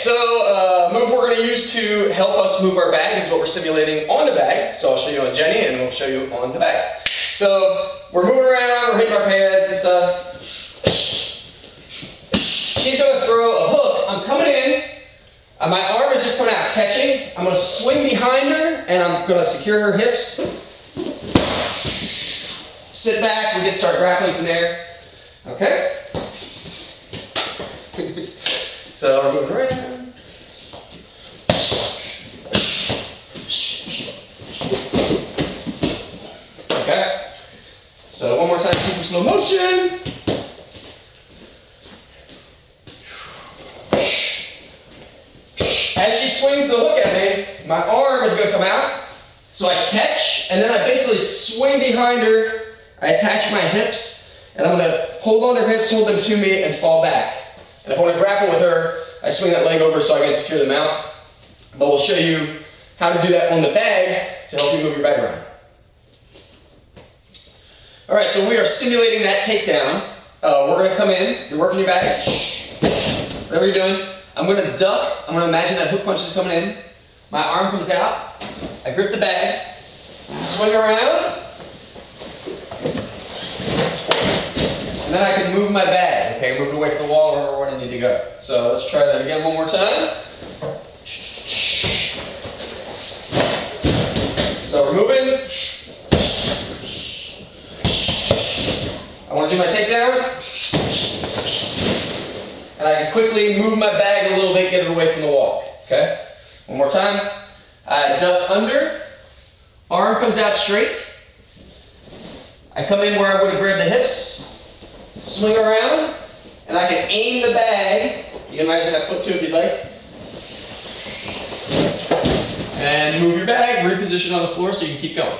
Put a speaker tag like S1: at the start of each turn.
S1: So uh, move we're going to use to help us move our bag is what we're simulating on the bag. So I'll show you on Jenny and we'll show you on the bag. So we're moving around, we're hitting our pads and stuff. She's going to throw a hook. I'm coming in. Uh, my arm is just coming out, catching. I'm going to swing behind her and I'm going to secure her hips. Sit back, we can start grappling from there. Okay? so we're moving around. Okay? So one more time, super slow motion. As she swings the hook at me, my arm is gonna come out. So I catch, and then I basically swing behind her. I attach my hips, and I'm gonna hold on her hips, hold them to me, and fall back. And if I wanna grapple with her, I swing that leg over so I can secure the mount. But we'll show you how to do that on the bag to help you move your bag around. All right, so we are simulating that takedown. Uh, we're gonna come in, you're working your bag, whatever you're doing. I'm gonna duck, I'm gonna imagine that hook punch is coming in. My arm comes out, I grip the bag, swing around, and then I can move my bag, okay, move it away from the wall or where I need to go. So let's try that again one more time. So we're moving. I want to do my takedown. And I can quickly move my bag a little bit, get it away from the wall. Okay? One more time. I duck under. Arm comes out straight. I come in where I would have grabbed the hips. Swing around. And I can aim the bag. You can imagine that foot too if you'd like. And move your bag, reposition on the floor so you can keep going.